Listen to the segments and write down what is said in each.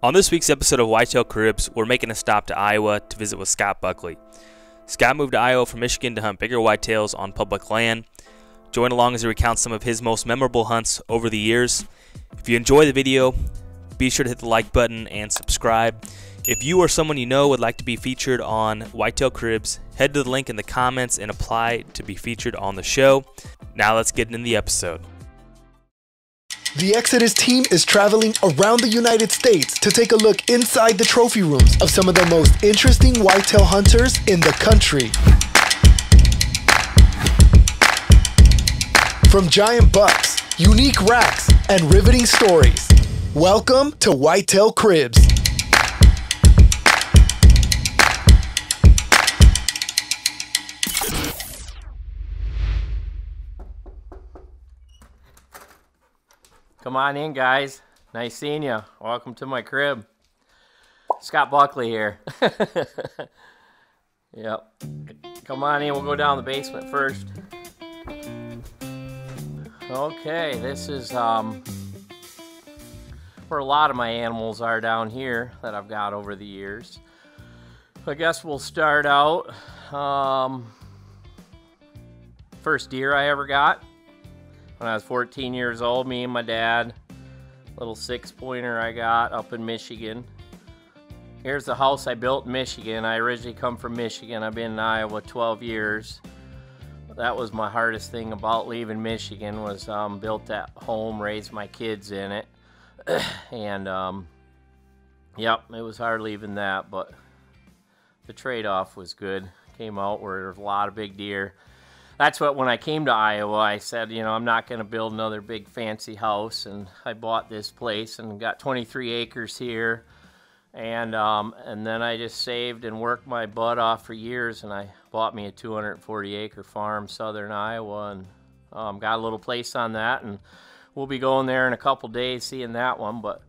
On this week's episode of Whitetail Cribs, we're making a stop to Iowa to visit with Scott Buckley. Scott moved to Iowa from Michigan to hunt bigger whitetails on public land. Join along as he recounts some of his most memorable hunts over the years. If you enjoy the video, be sure to hit the like button and subscribe. If you or someone you know would like to be featured on Whitetail Cribs, head to the link in the comments and apply to be featured on the show. Now let's get into the episode. The Exodus team is traveling around the United States to take a look inside the trophy rooms of some of the most interesting whitetail hunters in the country. From giant bucks, unique racks, and riveting stories, welcome to Whitetail Cribs. Come on in, guys. Nice seeing you. Welcome to my crib. Scott Buckley here. yep. Come on in. We'll go down the basement first. Okay, this is um, where a lot of my animals are down here that I've got over the years. I guess we'll start out. Um, first deer I ever got when I was 14 years old, me and my dad, little six pointer I got up in Michigan. Here's the house I built in Michigan. I originally come from Michigan. I've been in Iowa 12 years. That was my hardest thing about leaving Michigan was um, built that home, raised my kids in it. and um, yep, it was hard leaving that, but the trade-off was good. Came out where there's a lot of big deer that's what when I came to Iowa, I said, you know, I'm not going to build another big fancy house, and I bought this place and got 23 acres here, and um, and then I just saved and worked my butt off for years, and I bought me a 240 acre farm, southern Iowa, and um, got a little place on that, and we'll be going there in a couple days seeing that one, but.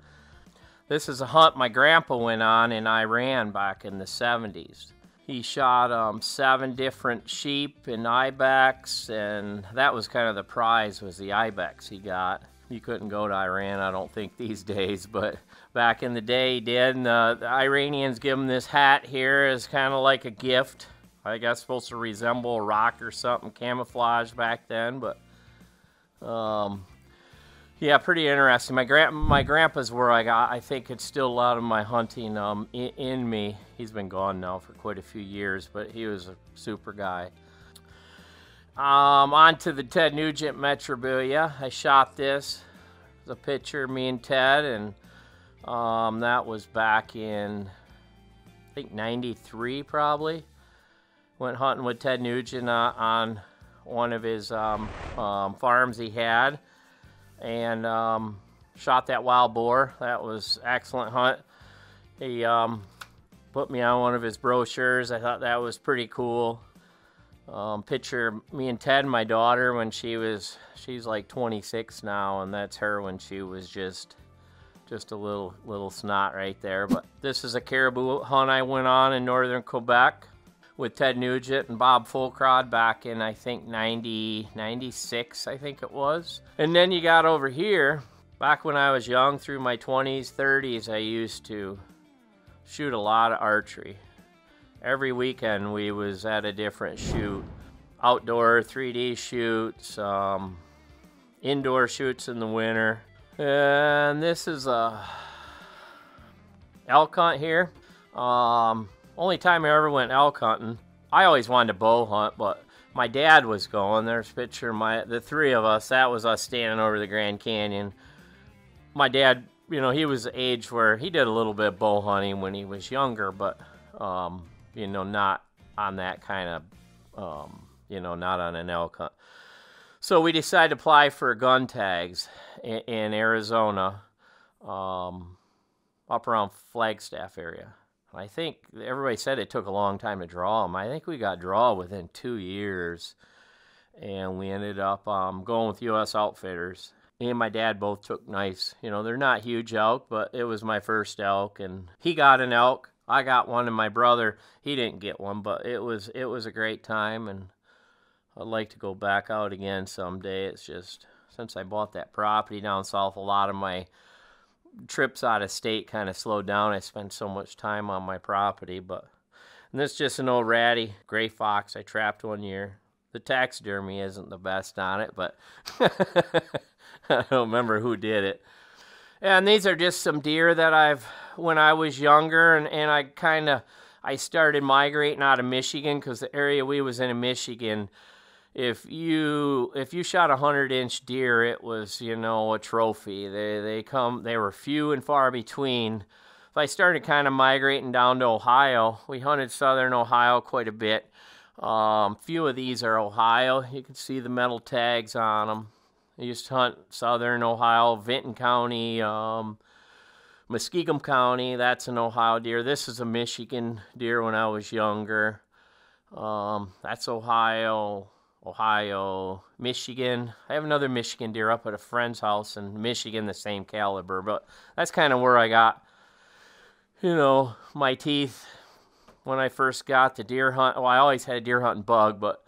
This is a hunt my grandpa went on in Iran back in the 70s he shot um, seven different sheep and ibex, and that was kind of the prize was the ibex he got. You couldn't go to Iran, I don't think, these days, but back in the day he did. And, uh, the Iranians give him this hat here as kind of like a gift. I guess supposed to resemble a rock or something, camouflage back then, but um, yeah, pretty interesting. My grand my grandpa's where I got. I think it's still a lot of my hunting um, in, in, me. He's been gone now for quite a few years, but he was a super guy. Um, on to the Ted Nugent Metrabilia. I shot this. The picture me and Ted, and um, that was back in I think '93 probably. Went hunting with Ted Nugent uh, on one of his um, um farms he had and um, shot that wild boar. That was excellent hunt. He um, put me on one of his brochures. I thought that was pretty cool. Um, picture me and Ted, my daughter, when she was she's like 26 now, and that's her when she was just just a little little snot right there. But this is a caribou hunt I went on in northern Quebec with Ted Nugent and Bob Fulcrod back in, I think, 90, 96, I think it was. And then you got over here, back when I was young, through my 20s, 30s, I used to shoot a lot of archery. Every weekend we was at a different shoot. Outdoor 3D shoots, um, indoor shoots in the winter. And this is a elk hunt here. Um, only time I ever went elk hunting, I always wanted to bow hunt, but my dad was going. There's a picture of my the three of us. That was us standing over the Grand Canyon. My dad, you know, he was age where he did a little bit of bow hunting when he was younger, but um, you know, not on that kind of, um, you know, not on an elk hunt. So we decided to apply for gun tags in, in Arizona, um, up around Flagstaff area. I think everybody said it took a long time to draw them. I think we got draw within two years, and we ended up um, going with U.S. Outfitters. And my dad both took nice. You know, they're not huge elk, but it was my first elk, and he got an elk. I got one, and my brother he didn't get one, but it was it was a great time, and I'd like to go back out again someday. It's just since I bought that property down south, a lot of my trips out of state kind of slowed down. I spent so much time on my property, but and this is just an old ratty gray fox I trapped one year. The taxidermy isn't the best on it, but I don't remember who did it. And these are just some deer that I've when I was younger, and, and I kind of I started migrating out of Michigan because the area we was in in Michigan if you if you shot a hundred inch deer, it was you know a trophy. They they come they were few and far between. If I started kind of migrating down to Ohio, we hunted southern Ohio quite a bit. Um, few of these are Ohio. You can see the metal tags on them. I used to hunt southern Ohio, Vinton County, um, County. That's an Ohio deer. This is a Michigan deer when I was younger. Um, that's Ohio. Ohio, Michigan. I have another Michigan deer up at a friend's house in Michigan, the same caliber, but that's kind of where I got, you know, my teeth when I first got the deer hunt. Well, I always had a deer hunting bug, but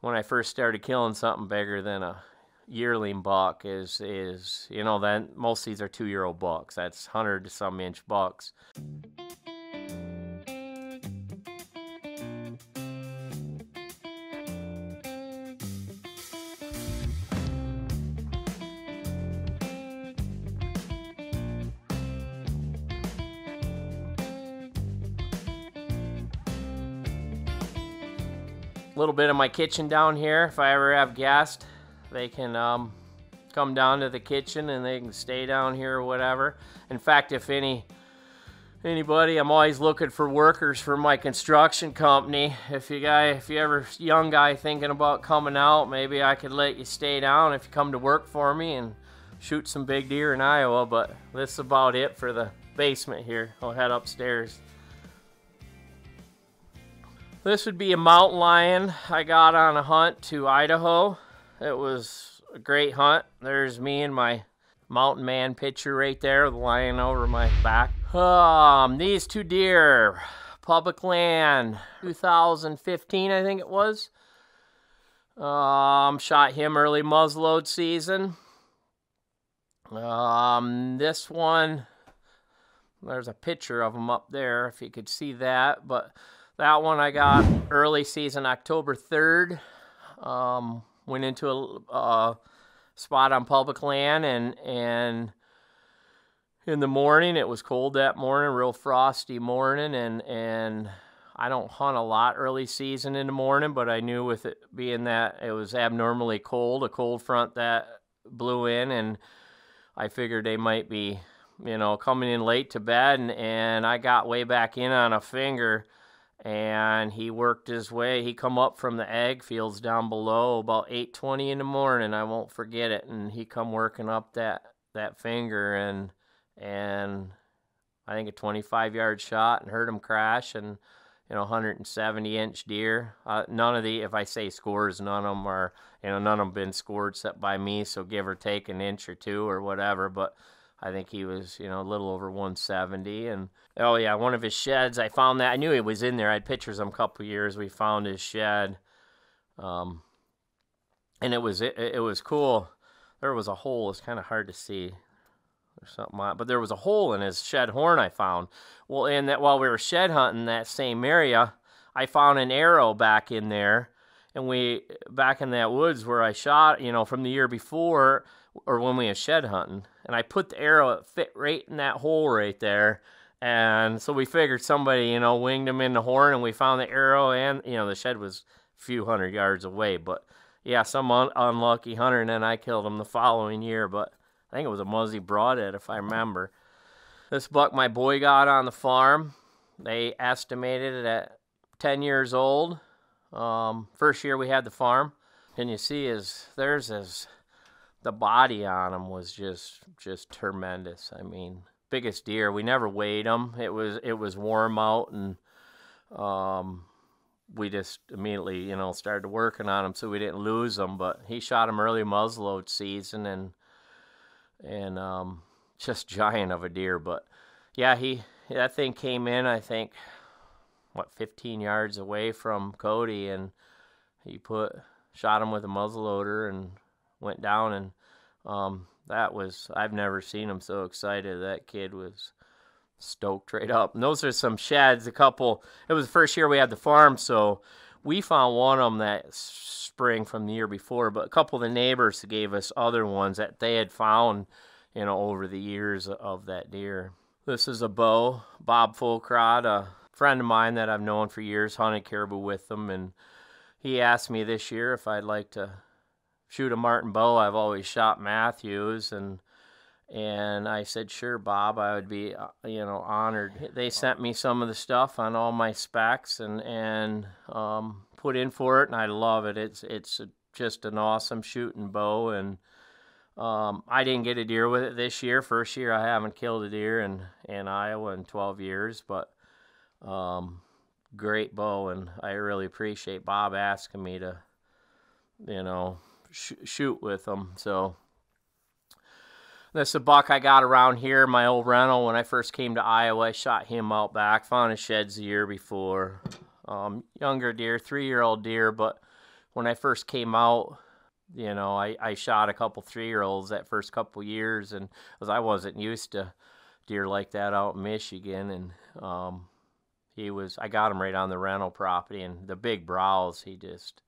when I first started killing something bigger than a yearling buck is is you know then most of these are two year old bucks. That's hundred to some inch bucks. Little bit of my kitchen down here. If I ever have guests, they can um, come down to the kitchen and they can stay down here or whatever. In fact, if any anybody, I'm always looking for workers for my construction company. If you guy, if you ever young guy thinking about coming out, maybe I could let you stay down if you come to work for me and shoot some big deer in Iowa. But this is about it for the basement here. I'll head upstairs. This would be a mountain lion I got on a hunt to Idaho. It was a great hunt. There's me and my mountain man picture right there, the lion over my back. Um, these two deer, public land, 2015 I think it was. Um, shot him early muzzleload season. Um, this one, there's a picture of him up there if you could see that, but that one I got early season, October 3rd. Um, went into a, spot on public land and and in the morning it was cold that morning, real frosty morning, and and I don't hunt a lot early season in the morning, but I knew with it being that it was abnormally cold, a cold front that blew in, and I figured they might be, you know, coming in late to bed, and, and I got way back in on a finger and he worked his way. He come up from the ag fields down below about 8.20 in the morning i won't forget it and he come working up that that finger and and i think a 25 yard shot and heard him crash and you know 170 inch deer. Uh, none of the if i say scores none of them are you know none of them been scored except by me so give or take an inch or two or whatever but I think he was, you know, a little over 170. And oh yeah, one of his sheds. I found that. I knew he was in there. I had pictures of him a couple years. We found his shed, um, and it was it, it was cool. There was a hole. It's kind of hard to see. There's something on, but there was a hole in his shed horn. I found. Well, in that while we were shed hunting that same area, I found an arrow back in there. And we back in that woods where I shot, you know, from the year before, or when we were shed hunting, and I put the arrow it fit right in that hole right there. And so we figured somebody, you know, winged him in the horn, and we found the arrow, and you know, the shed was a few hundred yards away. But yeah, some un- unlucky hunter, and then I killed him the following year. But I think it was a muzzy broadhead, if I remember. This buck my boy got on the farm, they estimated it at 10 years old. Um, first year we had the farm, and you see is there's his the body on him was just just tremendous. I mean, biggest deer. We never weighed him. It was it was warm out, and um, we just immediately you know started working on him so we didn't lose him. But he shot him early muzzleload season, and and um, just giant of a deer. But yeah, he that thing came in. I think what 15 yards away from Cody, and he put shot him with a muzzleloader and went down and um, that was I've never seen him so excited. That kid was stoked right up. And those are some shads. A couple. It was the first year we had the farm, so we found one of them that spring from the year before. But a couple of the neighbors gave us other ones that they had found, you know, over the years of that deer. This is a bow, Bob Fulcrot, a friend of mine that I've known for years, hunted caribou with them, and he asked me this year if I'd like to shoot a Martin bow. I've always shot Mathews and and I said, sure, Bob, I would be, uh, you know, honored. They sent me some of the stuff on all my specs and and um, put in for it, and I love it. It's it's just an awesome shooting bow, and um, I didn't get a deer with it this year. First year I haven't killed a deer in in Iowa in 12 years, but um, great bow, and I really appreciate Bob asking me to, you know, sh- shoot with them. So. that's a buck I got around here, my old rental. When I first came to Iowa, I shot him out back. Found his sheds the year before. Um, younger deer, three-year-old deer, but when I first came out, you know, I, I shot a couple three-year-olds that first couple years, and because I wasn't used to deer like that out in Michigan, and um, he was, I got him right on the rental property, and the big brows, he just,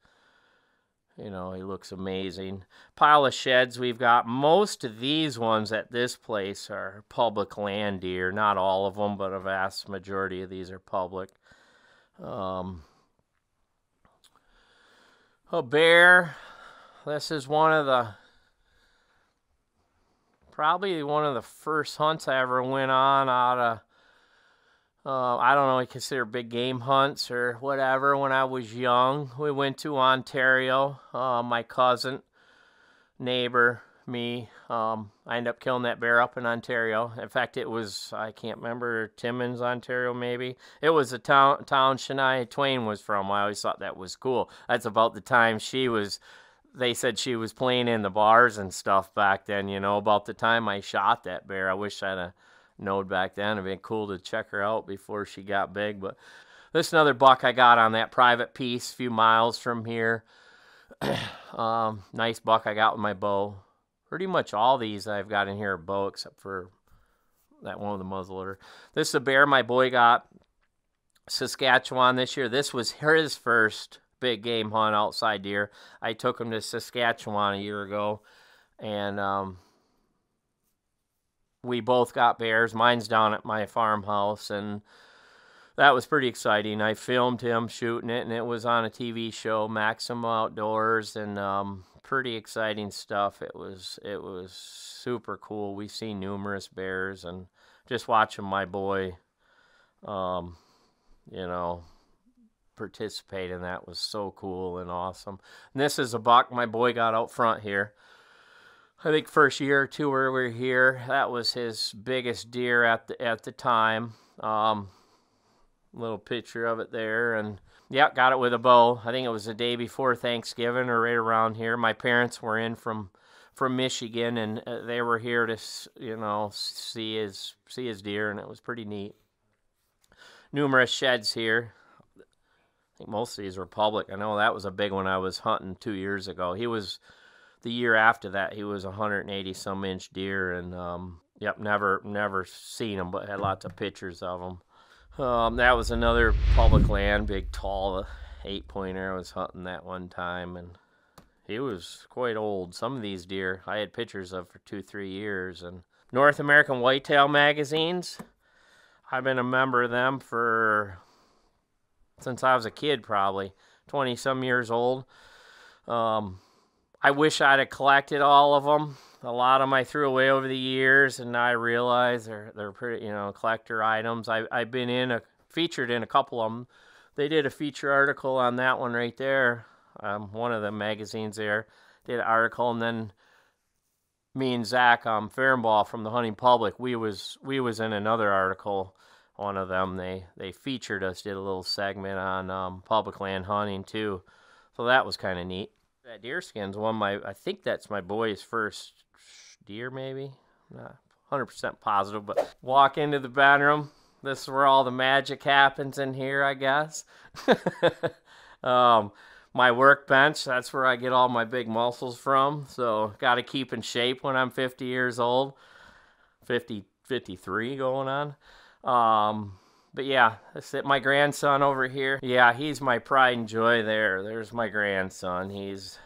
you know, he looks amazing. Pile of sheds we've got. Most of these ones at this place are public land deer. Not all of them, but a vast majority of these are public. Um, a bear. This is one of the probably one of the first hunts I ever went on out of uh, I don't know, I consider big game hunts or whatever. When I was young, we went to Ontario. Uh, my cousin, neighbor, me, um, I ended up killing that bear up in Ontario. In fact, it was, I can't remember, Timmins, Ontario, maybe. It was a town, town Shania Twain was from. I always thought that was cool. That's about the time she was, they said she was playing in the bars and stuff back then, you know, about the time I shot that bear. I wish I'd have knowed back then. It'd been cool to check her out before she got big. But this is another buck I got on that private piece, a few miles from here. um, nice buck I got with my bow. Pretty much all these I've got in here are bow, except for that one with the muzzleloader. This is a bear my boy got Saskatchewan this year. This was his first big game hunt outside deer. I took him to Saskatchewan a year ago, and um, we both got bears. Mine's down at my farmhouse, and that was pretty exciting. I filmed him shooting it, and it was on a TV show, Maximum Outdoors, and um, pretty exciting stuff. It was it was super cool. We've seen numerous bears, and just watching my boy, um, you know, participate in that was so cool and awesome. And this is a buck my boy got out front here. I think first year or two where we were here, that was his biggest deer at the at the time. Um, little picture of it there, and yeah, got it with a bow. I think it was the day before Thanksgiving or right around here. My parents were in from from Michigan, and uh, they were here to you know see his see his deer, and it was pretty neat. Numerous sheds here. I think most of these were public. I know that was a big one I was hunting two years ago. He was the year after that, he was 180 some inch deer, and um, yep, never never seen him, but had lots of pictures of him. Um, that was another public land, big tall eight pointer. I was hunting that one time, and he was quite old. Some of these deer I had pictures of for two, three years. And North American Whitetail magazines, I've been a member of them for since I was a kid, probably 20 some years old. Um, I wish I'd have collected all of them. A lot of them I threw away over the years, and I realize they're they're pretty, you know, collector items. I I've been in a featured in a couple of them. They did a feature article on that one right there. Um, one of the magazines there did an article, and then me and Zach um Ferenbaugh from the Hunting Public, we was we was in another article. One of them they they featured us, did a little segment on um, public land hunting too, so that was kind of neat. That deer skin's one my I think that's my boy's first deer maybe. Not 100% positive, but walk into the bedroom. This is where all the magic happens in here, I guess. um, my workbench. That's where I get all my big muscles from. So got to keep in shape when I'm 50 years old. 50, 53 going on. Um, but yeah, that's it. My grandson over here. Yeah, he's my pride and joy there. There's my grandson. He's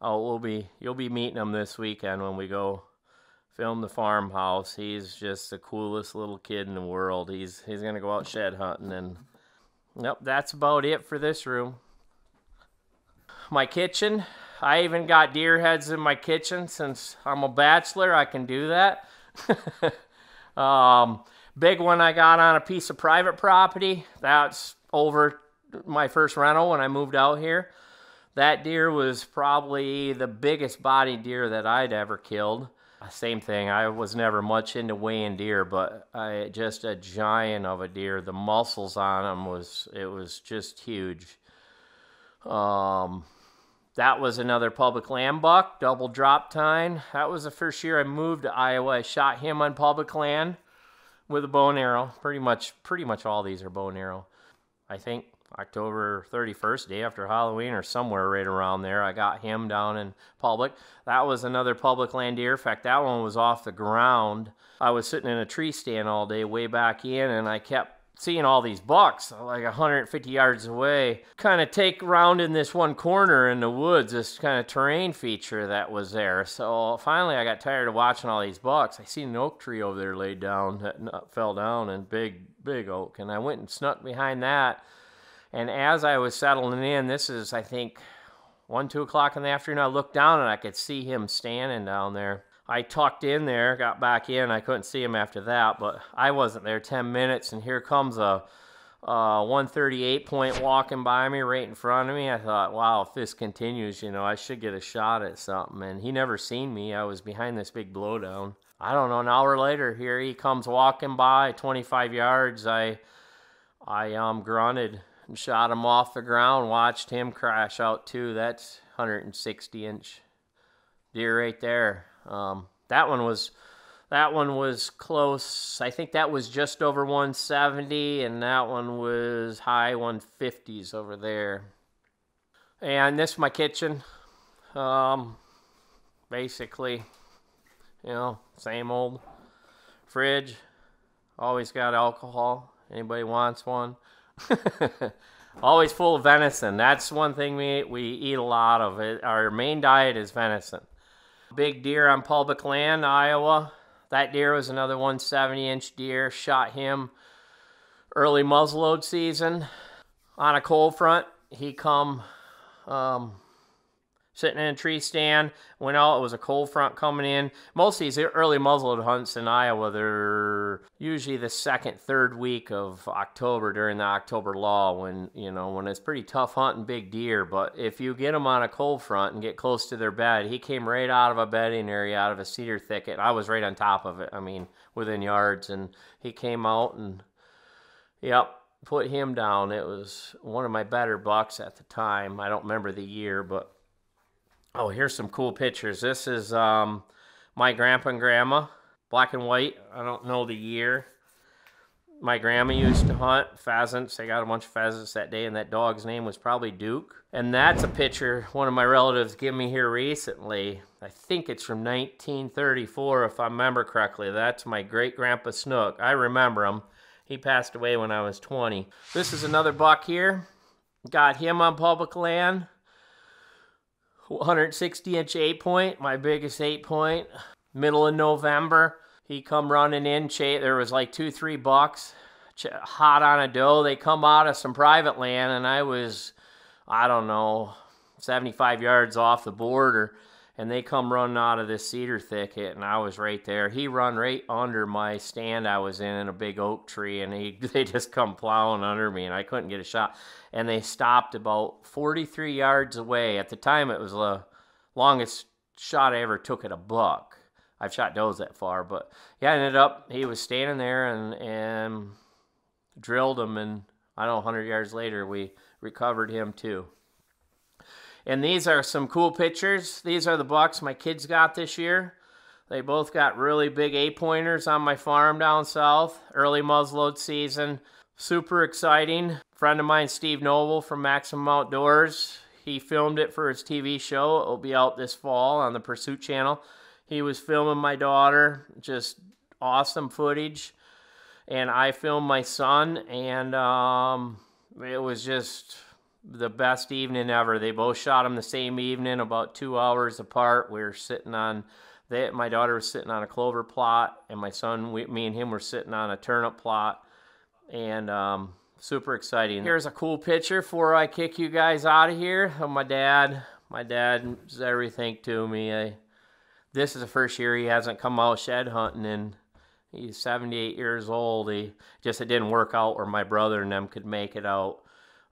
oh, we'll be you'll be meeting him this weekend when we go film the farmhouse. He's just the coolest little kid in the world. He's he's gonna go out shed hunting and Nope, that's about it for this room. My kitchen. I even got deer heads in my kitchen since I'm a bachelor. I can do that. um, big one I got on a piece of private property. That's over my first rental when I moved out here. That deer was probably the biggest body deer that I'd ever killed. Same thing. I was never much into weighing deer, but I just a giant of a deer. The muscles on him was it was just huge. Um, that was another public land buck, double drop tine. That was the first year I moved to Iowa. I shot him on public land with a bow and arrow. Pretty much, pretty much all these are bow and arrow. I think October 31st, day after Halloween, or somewhere right around there. I got him down in public. That was another public land deer. In fact, that one was off the ground. I was sitting in a tree stand all day, way back in, and I kept seeing all these bucks like 150 yards away kind of take round in this one corner in the woods this kind of terrain feature that was there. So finally i got tired of watching all these bucks. I seen an oak tree over there laid down that fell down and big big oak and i went and snuck behind that. And as i was settling in this is i think one two o'clock in the afternoon i looked down and i could see him standing down there I tucked in there, got back in. I couldn't see him after that, but I wasn't there 10 minutes, and here comes a, a 138 point walking by me right in front of me. I thought, wow, if this continues, you know, I should get a shot at something. And he never seen me. I was behind this big blowdown. I don't know. An hour later, here he comes walking by, 25 yards. I, I um grunted and shot him off the ground. Watched him crash out too. That's 160 inch deer right there. Um, that one was that one was close. I think that was just over 170, and that one was high 150s over there. And this is my kitchen. Um, basically, you know, same old fridge. Always got alcohol. Anybody wants one? Always full of venison. That's one thing we. We eat a lot of it. Our main diet is venison. Big deer on public land, Iowa. That deer was another 170 inch deer. Shot him early muzzleload season on a cold front. He come um, sitting in a tree stand. Went out. It was a cold front coming in. Most of these early muzzleload hunts in Iowa, they're usually the second, third week of October during the October law when, you know, when it's pretty tough hunting big deer. But if you get them on a cold front and get close to their bed, he came right out of a bedding area, out of a cedar thicket. I was right on top of it. I mean, within yards. And he came out and, yep, put him down. It was one of my better bucks at the time. I don't remember the year, but Oh, here's some cool pictures. This is um, my grandpa and grandma, black and white. I don't know the year. My grandma used to hunt pheasants. They got a bunch of pheasants that day, and that dog's name was probably Duke. And that's a picture one of my relatives gave me here recently. I think it's from 1934, if I remember correctly. That's my great grandpa Snook. I remember him. He passed away when I was 20. This is another buck here. Got him on public land. 160 inch eight point, my biggest eight point. Middle of November, he come running in. There was like two, three bucks, hot on a doe. They come out of some private land, and I was, I don't know, 75 yards off the border and they come running out of this cedar thicket and I was right there. He run right under my stand I was in in a big oak tree and he they just come plowing under me and I couldn't get a shot. And they stopped about 43 yards away. At the time it was the longest shot I ever took at a buck. I've shot does that far, but yeah, I ended up he was standing there and and drilled him and I don't know 100 yards later we recovered him too. And these are some cool pictures. These are the bucks my kids got this year. They both got really big eight pointers on my farm down south. Early muzzleload season. super exciting. Friend of mine, Steve Noble from Maximum Outdoors, he filmed it for his TV show. It will be out this fall on the Pursuit Channel. He was filming my daughter, just awesome footage. And I filmed my son, and um, it was just the best evening ever. They both shot them the same evening, about two hours apart. We were sitting on, they, my daughter was sitting on a clover plot, and my son, we, me and him were sitting on a turnip plot. And um, super exciting. Here's a cool picture before I kick you guys out of here of my dad. My dad is everything to me. I, this is the first year he hasn't come out shed hunting and he's 78 years old. He just it didn't work out where my brother and them could make it out.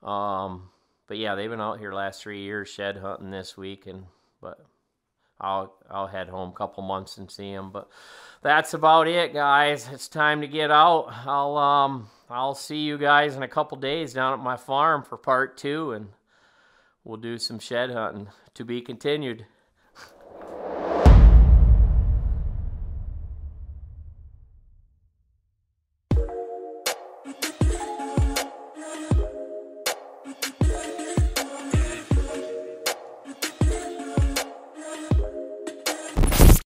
Um, but yeah, they've been out here last three years shed hunting this week, and but I'll I'll head home a couple months and see them. But that's about it, guys. It's time to get out. I'll um I'll see you guys in a couple days down at my farm for part two, and we'll do some shed hunting to be continued.